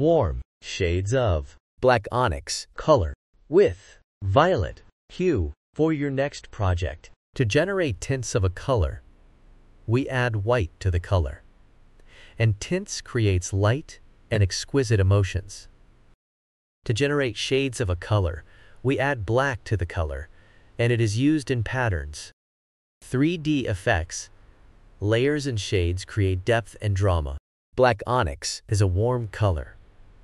warm shades of black onyx color with violet hue for your next project. To generate tints of a color, we add white to the color. And tints creates light and exquisite emotions. To generate shades of a color, we add black to the color, and it is used in patterns. 3D effects, layers and shades create depth and drama. Black onyx is a warm color,